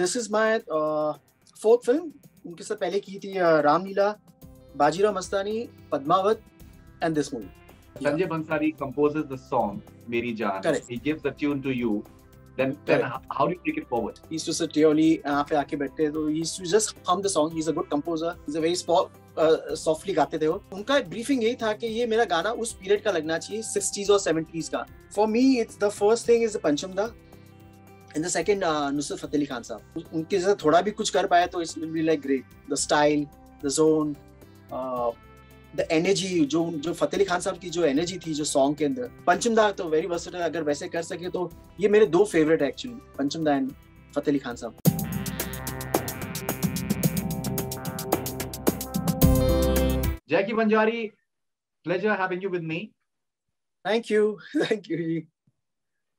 This is my fourth film उनके साथ पहले की थी uh, Ramleela Bajirao Mastani Padmaavat and this movie Sanjay Bhansali composes the song मेरी जान. He gives the tune to you then then Correct. how do you take it forward? He's just a tearly आप आके बैठते तो he's just hum the song. He's a good composer. He's a very small uh, softly गाते थे वो. उनका briefing यही था कि ये मेरा गाना उस पीरियड का लगना चाहिए 60s और 70s का. For me it's the first thing is Pancham da and the second Nusrat Fateh Ali Khan साहब उनके साथ थोड़ा भी कुछ कर पाया तो it's will be like great the style the zone the energy जो जो फतेह अली खान साहब की जो एनर्जी थी जो सॉन्ग के अंदर पंचम दा तो वेरी वर्सेटाइल अगर वैसे कर सके तो ये मेरे दो फेवरेट है एक्चुअली पंचम da and Fateh Ali Khan Sahab Jackie Banjari, pleasure having you with me. Thank you. Thank you.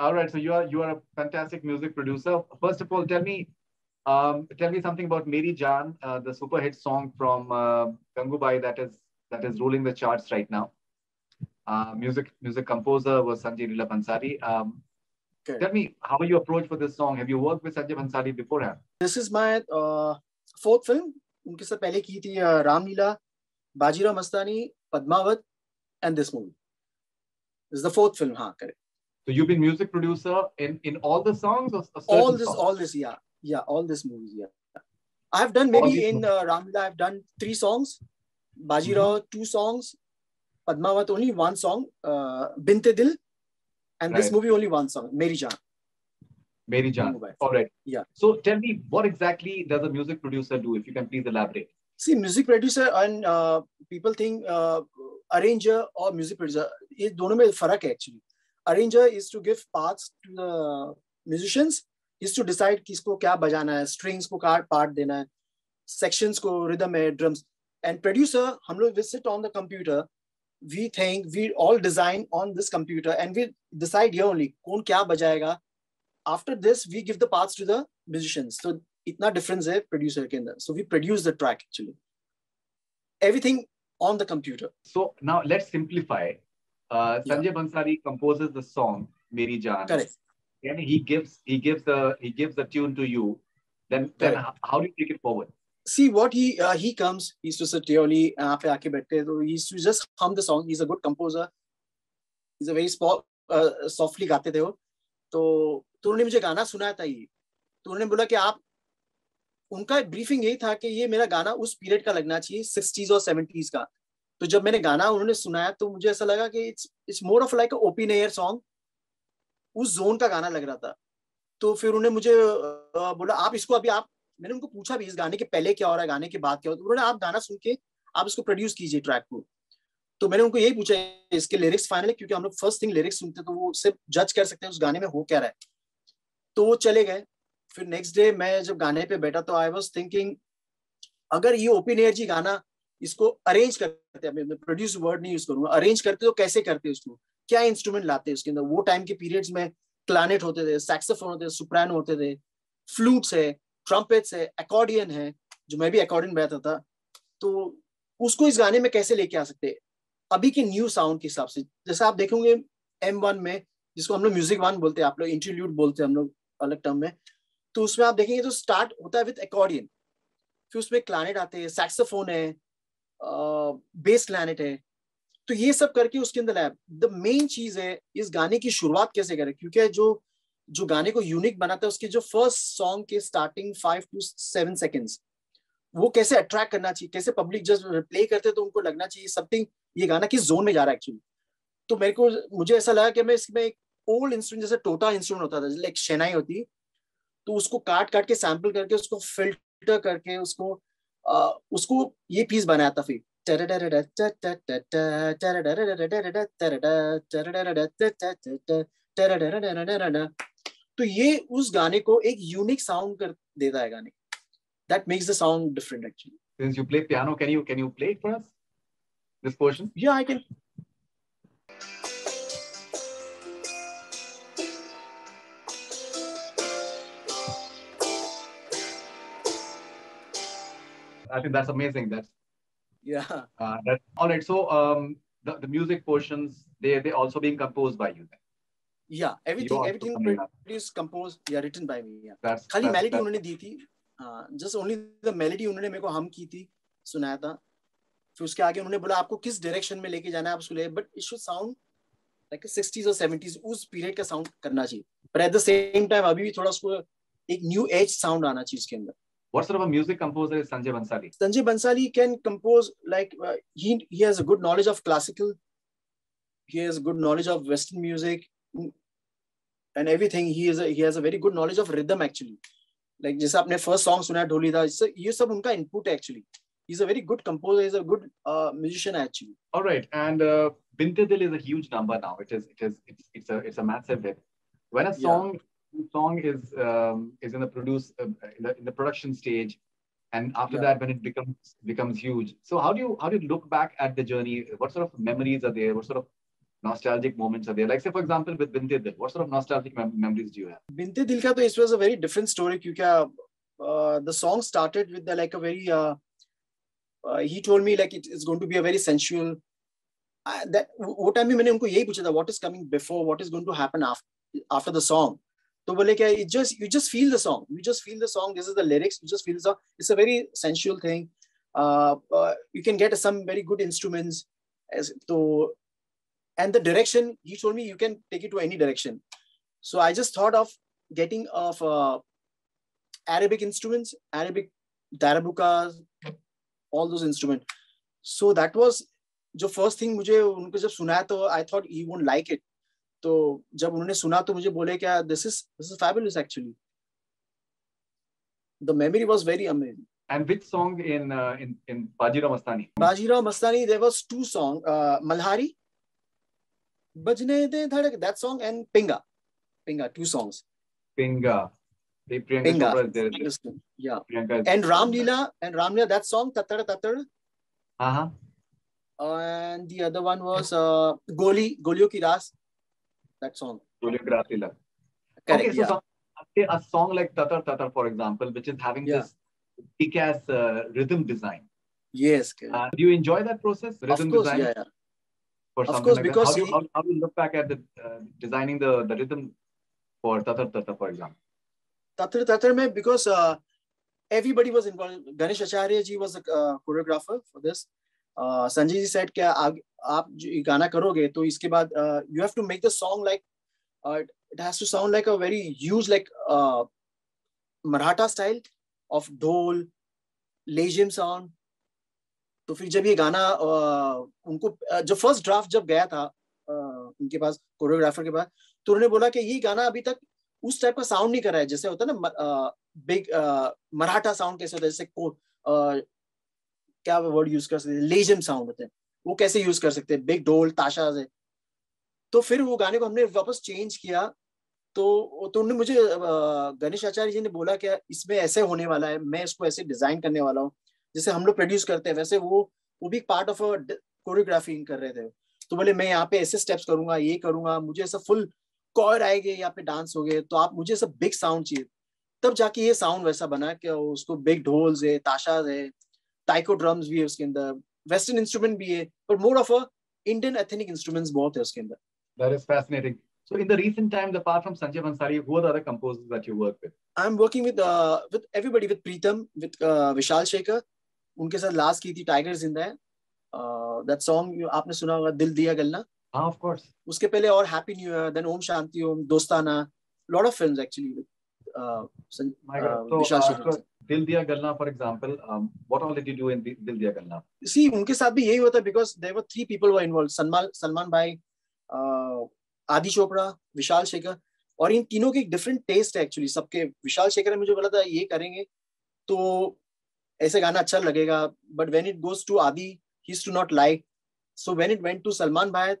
All right, so you are you are a fantastic music producer. First of all, tell me, um, tell me something about Meri Jaan, uh, the super hit song from uh, Gangubai that is that is ruling the charts right now. Uh, music music composer was Sanjay Leela Bansari. Um, Okay. Tell me, how are you approached for this song? Have you worked with Sanjay Bansari beforehand? This is my uh, fourth film. उनके साथ पहले की थी uh, Ramleela Bajirao Mastani Padmaavat and this movie is the fourth film हाँ correct So you've been music producer in in all the songs or a certain all this song? all this yeah yeah all this movies yeah I've done All maybe these in uh, Ramlila I've done three songs Bajirao two songs Padmavat only one song uh, Binte Dil and this Right. movie only one song Meri Jaan Meri Jaan. Gangubai. All right. Yeah. So tell me, what exactly does a music producer do? If you can please elaborate. see music producer and uh, people think uh, arranger or music producer ये दोनों में फर्क है actually Arranger is to give part to the musicians is to decide किसको क्या बजाना है strings को कार्ड पार्ट देना है सेक्शंस को रिदम है ड्रम्स एंड प्रोड्यूसर हम लोग visit on the computer we think we all design on this computer and we decide ये ओनली कौन क्या बजाएगा. After this we give the part to the musicians तो इतना डिफरेंस है प्रोड्यूसर के अंदर. So we produce the track actually everything on the computer so now let's simplify Uh, Yeah. Sanjay Bansari composes the song Meri Jaan. correct And he gives he gives the he gives the tune to you. Then then Correct. h- how do you take it forward? see what he uh, he comes he used to sit really यहाँ पे आके बैठते हैं, तो he used to just hum the song he's a good composer he's a very spot uh, softly गाते थे वो तो तो उन्होंने मुझे गाना सुनाया था ये तो उन्होंने बोला कि आप उनका ब्रीफिंग यही था कि ये मेरा गाना उस पीरियड का लगना चाहिए सिक्सटीज और सेवेंटीज का तो जब मैंने गाना उन्होंने सुनाया तो मुझे ऐसा लगा कि it's it's more of like open air song उस जोन का गाना लग रहा था। तो फिर उन्होंने मुझे बोला, आप इसको अभी, आप मैंने उनको पूछा भी, इस गाने के पहले क्या हो रहा है? गाने के बाद क्या हो रहा है? उन्होंने, आप गाना सुन के, आप इसको प्रोड्यूस कीजिए ट्रैक को। तो मैंने उनको यही पूछा, इसके लिरिक्स फाइनल है क्योंकि हम लोग फ़र्स्ट थिंग लिरिक्स सुनते तो वो सिर्फ़ जज कर सकते हैं उस गाने में हो क्या रहा है। तो वो चले गए। फिर नेक्स्ट डे मैं जब गाने पे बैठा तो आई वॉज़ थिंकिंग अगर ये ओपन एयर जी गाना इसको अरेंज करते हैं। मैं प्रोड्यूस वर्ड नहीं यूज़ करूँगा। अरेंज करते तो कैसे करते हैं उसको क्या इंस्ट्रूमेंट लाते हैं उसके अंदर? वो टाइम के पीरियड्स में क्लानेट होते थे सैक्सोफोन होते थे सुप्रानो होते थे फ्लूट्स है ट्रम्पेट्स है अकॉर्डियन है, जो मैं भी अकॉर्डियन बैठा था। तो उसको इस गाने में कैसे लेके आ सकते अभी के न्यू साउंड के हिसाब से। जैसे आप देखोगे एम वन में, जिसको हम लोग म्यूज़िक वन बोलते हैं, आप लोग इंटरल्यूड बोलते हैं हम लोग अलग टर्म में तो उसमें आप देखेंगे तो स्टार्ट होता है विद अकॉर्डियन फिर उसमें क्लानेट आते हैं सैक्सोफोन है बेस क्लैनेट है। तो ये सब करके उसके अंदर लाया द मेन चीज़ है, इस गाने की शुरुआत कैसे करें? क्योंकि जो जो गाने को यूनिक बनाता है, उसके जो फ़र्स्ट सॉन्ग के starting five to seven seconds वो कैसे अट्रैक्ट करना चाहिए, कैसे पब्लिक जब प्ले करते हैं तो उनको लगना चाहिए समथिंग ये गाना किस जोन में जा रहा है एक्चुअली तो मेरे को, मुझे ऐसा लगा कि मैं इसमें एक ओल्ड इंस्ट्रूमेंट जैसे टोटा इंस्ट्रूमेंट होता था लाइक शेनाई होती तो उसको काट काट के सैंपल करके, उसको फ़िल्टर करके, उसको उसको ये पीस बनाया था फिर तो ये उस गाने को एक यूनिक साउंड कर देता है गाने that makes the sound different actually Since you play piano, can you can you play it for us? This portion? या I can I think that's amazing. That's या uh, that. All right. So um, the, the music portions they they also being composed by you. Then. yeah everything You everything produced composed yeah written by me yeah That's खाली that's- that's- उन्होंने दी थी just only the melody उन्होंने मेरे को हम की थी सुनाया था फिर उसके आगे उन्होंने बोला आपको किस डायरेक्शन में लेके जाना है आप उसको ले but it should sound like 60s और 70s उस पीरियड का साउंड करना चाहिए पर एट द सेम टाइम अभी भी थोड़ा उसको एक न्यू एज साउंड आना चाहिए उसके अंदर What sort of a music composer is Sanjay Bansali? Sanjay Bansali can compose like uh, he he has a good knowledge of classical. He has good knowledge of Western music mm, and everything. He is a, he has a very good knowledge of rhythm actually. Like जैसे आपने first song सुना ढोली था इससे ये सब उनका input है actually. He's a very good composer. He's a good uh, musician actually. All right, and uh, Binte Dil is a huge number now. It is, it is, it's, it's a, it's a massive hit. When a Yeah. song, song is um, is in the produce uh, in, the, in the production stage, and after Yeah. that, when it becomes becomes huge. So how do you how do you look back at the journey? What sort of memories are there? What sort of nostalgic moments are there? Like say, for example, with Binte Dil, what sort of nostalgic mem- memories do you have? Binte Dil ka to it was a very different story क्योंकि uh, the song started with the, like a very uh, uh, he told me like it is going to be a very sensual uh, that वो time में मैंने उनको यही पूछा था what is coming before what is going to happen after after the song तो बोले क्या it just you just feel the song you just feel the song this is the lyrics you just feel the song it's a very sensual thing uh, uh, you can get some very good instruments as to and the direction he told me you can take it to any direction so I just thought of getting of uh, Arabic instruments, Arabic darabukas, all those instruments. So that was जो first thing मुझे उनको जब सुनाया तो I thought he won't like it तो जब उन्होंने सुना तो मुझे बोले क्या this is this is fabulous actually the memory was very amazing and which song in in in Bajirao Mastani Bajirao Mastani there was two song Malhari बजने दे धड़क that song and Pinga Pinga two songs पिंगा दे प्रियंका या and Ramleela and Ramleela that song ततड़ ततड़ हाँ हाँ and the other one was गोली गोलियों की रास्ता That song. Julia Gracila. Correct. Okay, so yeah. some- a song like Tatar Tatar, for example, which is having Yeah. this kick-ass uh, rhythm design. Yes. Uh, do you enjoy that process, of rhythm course. design, Yeah. yeah. for of course, like because that? How do, you, how, how do you look back at the uh, designing the, the rhythm for Tatar Tatar, for example? Tatar Tatar mein because uh, everybody was involved. Ganesh Acharya ji was a uh, choreographer for this. Uh, Sanjay ji said कि आप जो गाना करोगे तो इसके बाद to make the song like uh, it has to sound like a very huge like uh, Maratha style of dhol, legium sound. तो फिर जब ये गाना uh, उनको uh, जब फ़र्स्ट ड्राफ्ट जब गया था uh, उनके पास कोरियोग्राफर के पास तो उन्होंने बोला कि ये गाना अभी तक उस टाइप का साउंड नहीं कर है जैसे होता है ना बिग मराठा साउंड कैसे होता है जैसे क्या वर्ड यूज़ कर सकते हैं? लेजम साउंड होते हैं। वो कैसे यूज़ कर सकते हैं? बिग ढोल ताशा से। तो फिर वो गाने को हमने वापस चेंज किया। तो तो उन्होंने मुझे गणेश आचार्य जी ने बोला कि इसमें ऐसे होने वाला है, मैं इसको ऐसे डिज़ाइन करने वाला हूँ। जैसे हम लोग प्रोड्यूस करते हैं, वैसे वो वो भी पार्ट ऑफ़ कोरियोग्राफी कर रहे थे। तो बोले, मैं यहाँ पे ऐसे स्टेप्स करूँगा, ये करूँगा, मुझे ऐसा फुल कॉर आएँगे, यहाँ पे डांस हो गए तो आप मुझे सब बिग साउंड चाहिए। तब जाके ये साउंड वैसा बना कि उसको बिग ढोल्स है ताशाज है टाइको ड्रम्स भी है उसके अंदर वेस्टर्न इंस्ट्रूमेंट भी है पर more of a Indian ethnic instruments बहुत है उसके अंदर That is fascinating. So in the recent times, apart from Sanjay Bansari, who are the other composers that you work with? I'm working with uh, with everybody with Preetham with uh, Vishal Shekhar उनके साथ last की थी tiger ज़िंदा है that song आपने सुना होगा दिल दिया गलना Ah, of course. उसके पहले और happy new year then Om Shanti Om Dostana lot of films actually My God. So, Vishal? See उनके साथ भी यही हुआ था because there were three people were involve Salman Salman भाई आदि चोपड़ा विशाल शेखर और इन तीनों के एक डिफरेंट टेस्ट है एक्चुअली सबके विशाल शेखर ने मुझे बोला था ये करेंगे तो ऐसे गाना अच्छा लगेगा but when it goes to Adi he to not like so when it went to Salman भाई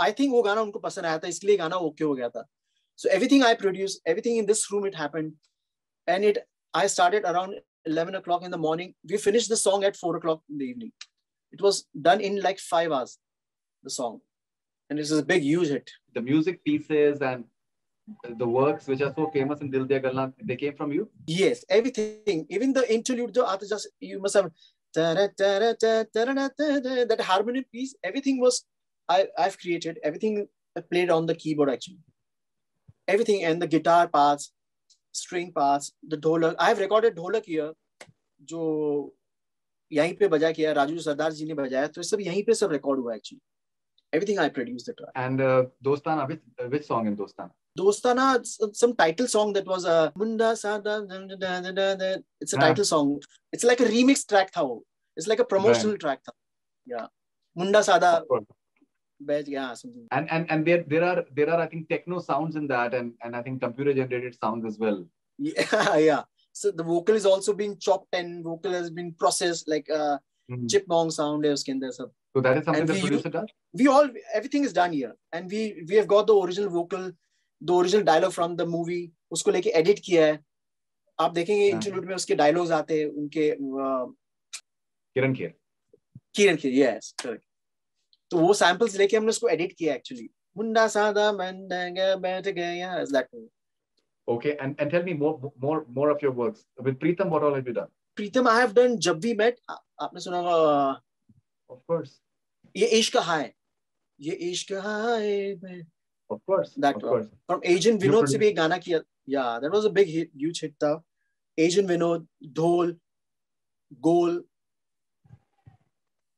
आई थिंक वो गाना उनको पसंद आया था इसलिए गाना ओके हो गया था। So everything I produce, everything in this room, it happened. And it I started around 11 o'clock in the morning. We finished the song at 4 o'clock in the evening. It was done in like five hours, the song. And this is a big, huge hit. The music pieces and the works which are so famous in Dil Diya Galna, they came from you? Yes, everything. Even the interlude, though, just you must have that harmony piece, everything was I, I've created, everything played on the keyboard actually everything and the guitar parts, string parts, the dholak. I have recorded dholak here, जो यहीं पे बजा किया राजू सरदार जी ने बजाया तो सब यहीं पे सब रिकॉर्ड हुआ actually everything I produced the track. And uh, Dostana, which, uh, which song in Dostana? Dostana, some title song that was a uh, Munda Sada. It's a yeah. title song. It's like a remix track, tha It's like a promotional right. track. Tha. Yeah. Munda Sada. बैच गया हाँ समझ and and and there there are there are I think techno sounds in that and and I think computer generated sounds as well या so the vocal is also being chopped and vocal has been processed like a chipmunk sound है उसके अंदर सब। So that is something the producer does we all everything is done here and we we have got the original vocal the original dialogue from the movie उसको लेके edit किया है। आप देखेंगे इंटरव्यू में उसके डायलॉग्स आते हैं उनके किरण खेर। किरण खेर यस करेक्ट तो वो सैंपल्स लेके हमने उसको एडिट किया एक्चुअली मुंडा सादा मंडेंगे बैठ गए यार is that okay and and tell me more more more of your works with Pritam what all have you done Pritam I have done Jab we met आपने सुना होगा ऑफ़ कोर्स ये इश्क है ये इश्क है of course that of from agent Vinod से भी एक गाना किया या that was a big hit huge hit था। एजेंट विनोद ढोल गोल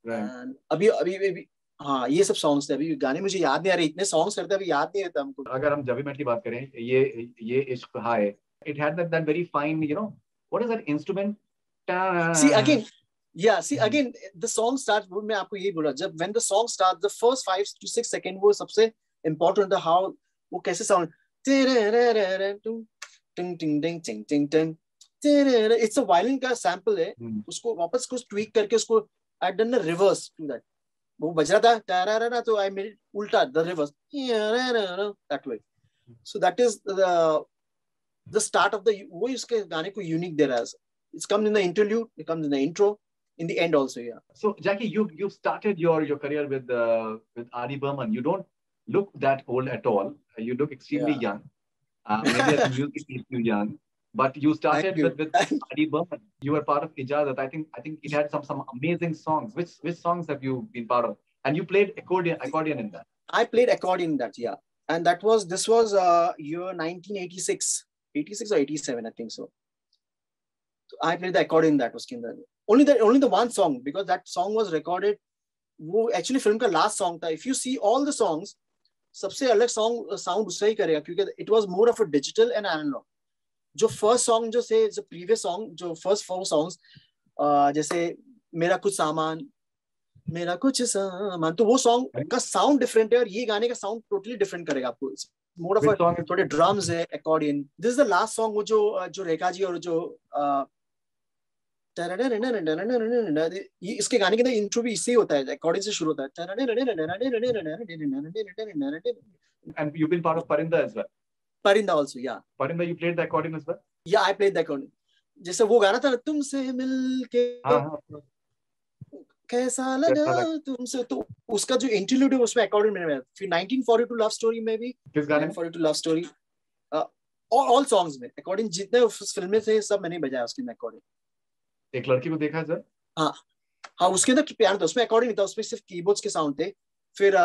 Right. अभी अभी हाँ ये सब सॉन्ग्स थे अभी गाने मुझे याद नहीं आ रहे इतने सॉन्ग्स करते अभी याद नहीं रहता हमको। अगर हम जब की बात करें ये ये इश्क हाय it had that that very fine you know what is that instrument see again yeah see again the song starts मैं आपको यही बोला जब when the song starts the first 5 to 6 second वो सबसे important था how वो कैसे साउंड टिंग टिंग टिंग टिंग टिंग टिंग इट्स अ वायलिन का सैंपल है उसको वापस कुछ ट्वीक करके उसको I done reverse to that वो बज रहा था टारा तो आई मेड उल्टा the reverse that way so that is the the start of the वो इसके गाने को यूनिक दे रहा है it's come in the interlude it comes in the intro in the end also yeah so jackie you you started your your career with uh, with Adi Burman you don't look that old at all you look extremely yeah. young uh, maybe as music makes you young but you started you. with, with Adi Burman. You were part of Ijazat. I think I think it had some some amazing songs. Which which songs have you been part of? And you played accordion accordion in that. I played accordion in that, yeah. And that was this was uh year 1986, 86 or 87, I think so. so I played the accordion in that was Kinder. Only the only the one song because that song was recorded. वो actually film का last song था if you see all the songs सबसे अलग song sound उससे ही करेगा क्योंकि it was more of a digital and analogue जो first song जो से जो प्रीवियस सॉन्ग जो फ़र्स्ट फोर सॉन्ग्स जैसे मेरा कुछ सामान मेरा कुछ सामान तो वो सॉन्ग का साउंड डिफरेंट है और ये गाने का साउंड टोटली डिफरेंट करेगा आपको। मोर ऑफ़ थोड़े ड्रम्स है accordion this is the last song वो जो जो रेखा जी और जो इसके गाने के अंदर इंट्रो भी इससे होता है अकॉर्डिंग से शुरू होता है Parinda also, yeah. Parinda, you played the accordion as well? Yeah, I played the accordion. जैसे वो गाना था ना तुमसे मिलके कैसा लगा तुमसे? तो उसका जो इंटरल्यूड है उसमें अकॉर्डिंग में फिर 1942 लव स्टोरी में भी किस गाने 1942 लव स्टोरी ऑल सॉन्ग्स में। अकॉर्डिंग जितने उस फ़िल्म में थे सब मैंने बजाया उसके में अकॉर्डिंग एक लड़की को देखा है सर? हाँ। हाँ उसके अंदर पियानो था। उसमें अकॉर्डिंग था उसमें सिर्फ़ कीबोर्ड्स के साउंड थे। फिर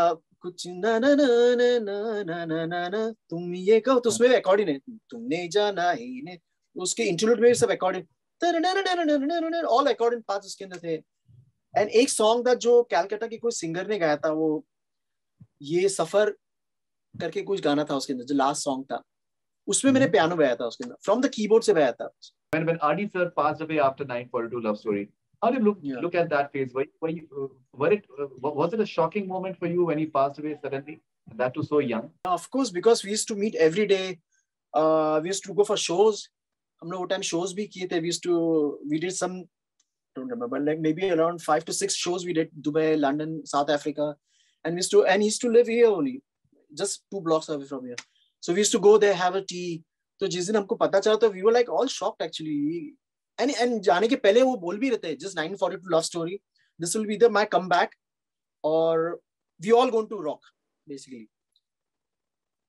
कुछ ना ना ना ना ना ना ना ना ना तुम ये कहो तो उसमें अकॉर्डिंग है तुमने जाना ही ने उसके इंटरलूड में सब अकॉर्डिंग ऑल अकॉर्डिंग पार्ट्स उसके अंदर थे एंड एक सॉन्ग था जो कैलकाटा के कोई सिंगर ने गाया था वो ये सफ़र करके कुछ गाना था उसके अंदर जो लास्ट सॉन्ग था उसमें मैंने पियानो बजाया था उसके अंदर फ्रॉम द कीबोर्ड से बजाया था when when Adi sir passed away after 942 love story How do you look yeah. look at that phase? Were, were, you, uh, were it uh, was it a shocking moment for you when he passed away suddenly? That too so young. Of course, because we used to meet every day. Uh, we used to go for shows. हमने वो time shows भी किए थे. We used to we did some don't remember like maybe around five to six shows we did Dubai, London, South Africa, and we used to and he used to live here only, just two blocks away from here. So we used to go there, have a tea. तो जिस दिन हमको पता चला तो we were like all shocked actually. and and जाने के पहले वो बोल भी रहते हैं just 942 love story this will be the my comeback और we all going to rock basically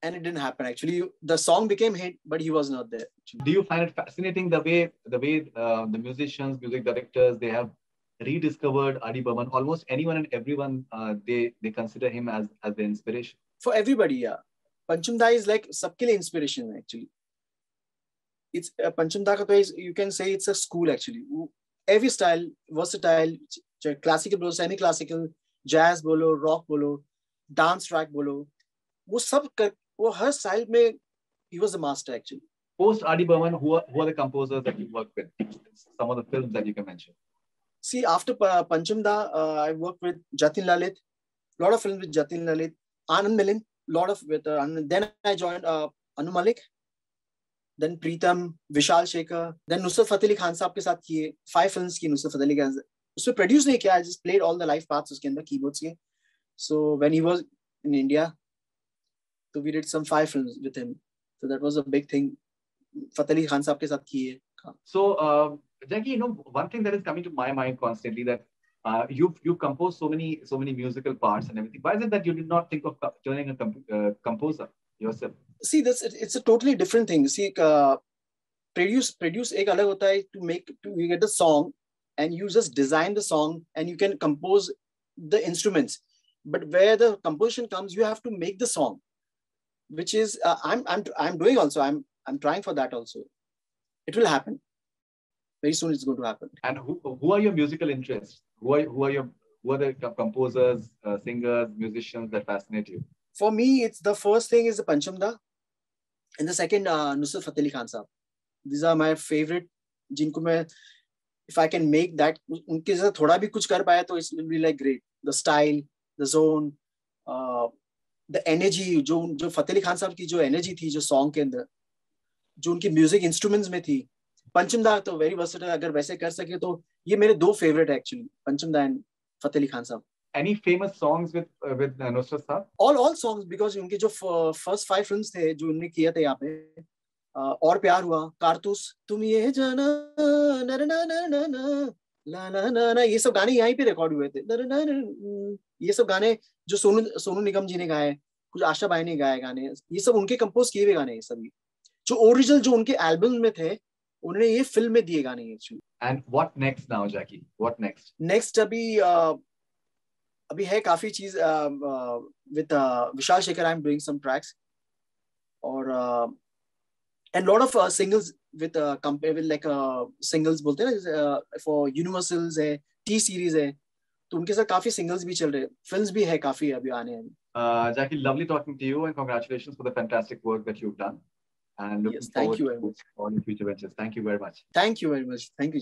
and it didn't happen actually the song became hit but he was not there actually. do you find it fascinating the way the way uh, the musicians music directors they have rediscovered adi burman almost anyone and everyone uh, they they consider him as as the inspiration for everybody yeah is like सबके लिए inspiration है actually it's uh, Pancham Da ka you can say it's a school actually. Every style, versatile, classical bolo, semi-classical, jazz bolo, rock bolo, dance track bolo, वो सब कर वो हर style में he was a master actually. Post R.D. Burman, who are, who are the composers that you worked with? Some of the films that you can mention. See, after uh, Pancham Da, uh, I worked with Jatin Lalit, a lot of films with Jatin Lalit, Anand Milin, lot of with uh, then I joined uh, Anu Malik, then Pritam Vishal Shekhar then Nusrat Fateh Ali Khan साहब के साथ किए five films की नुसरत फतेह अली खान उसमें produce नहीं किया just played all the live parts उसके अंदर कीबोर्ड्स के so when he was in India तो we did some five films with him so that was a big thing Fateh Ali Khan साहब के साथ किए सो Jackie, you know, one thing that is coming to my mind constantly that uh, you've you've composed so many so many musical parts and everything. Why is it that you did not think of turning a comp- uh, composer yourself? see this it's a totally different thing. See uh, produce produce ek alag hota hai to make to you get the song and you just design the song and you can compose the instruments. But where the composition comes you have to make the song which is uh, i'm i'm i'm doing also. I'm i'm trying for that also. It will happen. Very soon it's going to happen. And who who are your musical interests? Who are who are your who are the composers uh, singers musicians that fascinate you for me it's the first thing is the panchamda and the second uh, Nusrat Fateh Ali Khan साहब these are my favorite जिनको मैं if I can make that उनके साथ थोड़ा भी कुछ कर पाया तो it will be like great the style the zone uh, the energy जो जो फतेह अली खान साहब की जो एनर्जी थी जो सॉन्ग के अंदर जो उनकी म्यूज़िक इंस्ट्रूमेंट्स में थी पंचमदा तो वेरी वर्सेटाइल अगर वैसे कर सके तो ये मेरे दो फेवरेट है actually Panchamda and Fateh Ali Khan sahab any famous songs with uh, with uh, Nusrat Saab? All all songs because उनके जो first five films थे जो उन्होंने किए थे यहाँ पे uh, और प्यार हुआ कारतूस तुम ये जाना नर ना ना ना ना ला ना ना ना ये सब गाने यहीं पे रिकॉर्ड हुए थे नर ना ये सब गाने जो सोनू सोनू निगम जी ने गाए कुछ आशा भाई ने गाए गाने ये सब उनके कंपोज किए हुए गाने ये सभी जो ओरिजिनल जो उनके एल्बम में थे उन्होंने ये फ़िल्म में दिए गाने actually and what next now Jackie what next next अभी uh, अभी है काफ़ी चीज़ with Vishal Shekhar I am doing some tracks और and lot of singles with compare with like singles बोलते हैं ना फॉर यूनिवर्सल्स है टी सीरीज़ है तो उनके साथ काफ़ी सिंगल्स भी चल रहे हैं फिल्म्स भी है काफ़ी अभी आने हैं Uh, Jackie, lovely talking to you and congratulations for the fantastic work that you've done. And looking yes, thank forward you very much. to all your future ventures. Thank you very much. Thank you very much. Thank you.